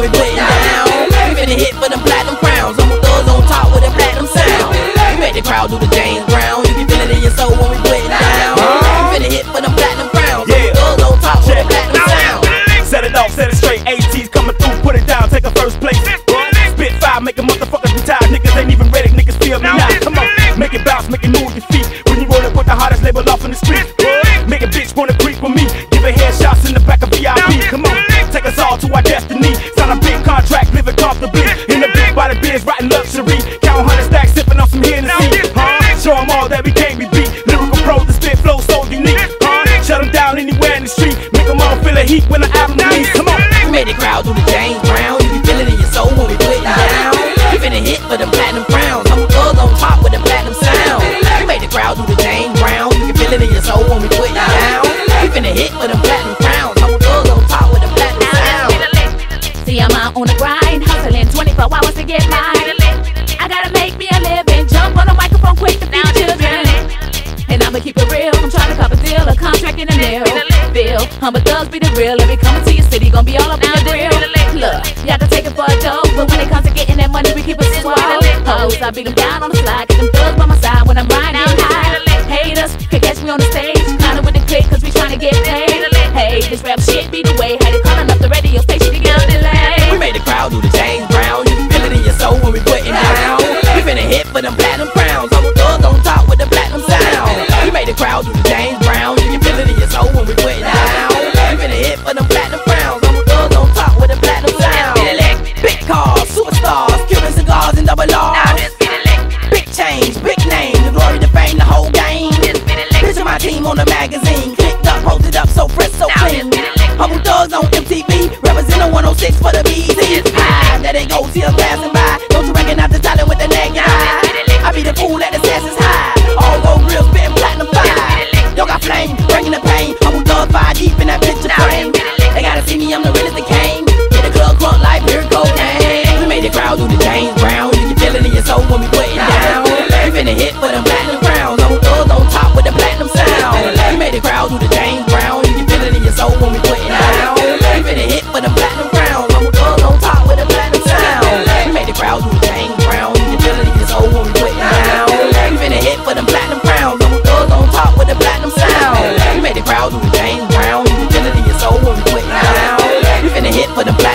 we putting down. We finna hit for them platinum crowns. I'm a thugs on top with a platinum sound. We make the crowd do the James Brown. You can feel it in your soul when we putting down. We finna hit for them platinum crowns. I'm a thugs on top with a platinum sound. Set it off, set it straight. AT's coming through, put it down, take a first place. Spit fire, make a motherfucker retire. Niggas ain't even ready, niggas feel me now. Come on, make it bounce, make it move your feet. Heat when the album release. Come on. We made the crowd do the James Brown. You can feel it in your soul when we put it down. We finna hit for them platinum crowns. I'm thugs on top with the platinum sound. We made the crowd do the James Brown. You can feel it in your soul when we put it down. We finna hit for them platinum crowns. I'm thugs on top with the platinum sound. See, I'm out on the grind, hustling 24 hours to get mine. I gotta make me a living, jump on the microphone quick to feed children. And I'ma keep it real, I'm trying to cop a deal, a contract in the mail bill. Humble thugs be the real. If we coming to your city, gonna be all up in your grill. Look, y'all can take it for a joke, but when it comes to getting that money, we keep it slow. Hoes, I beat them down on the slide, get them thugs by my side when I'm riding out high. Haters can catch me on the stage, kinda with the click, cause we trying to get paid. Hey, this rap shit be the way. Had it calling up the radio station to get on the. We made the crowd do the James Brown. You can feel it in your soul when we putting down. We finna hit for them platinum. up so fresh, so clean. Humble thugs on MTV, representing 106 for the BZ. That ain't goes till passing by. Don't you recognize the talent for the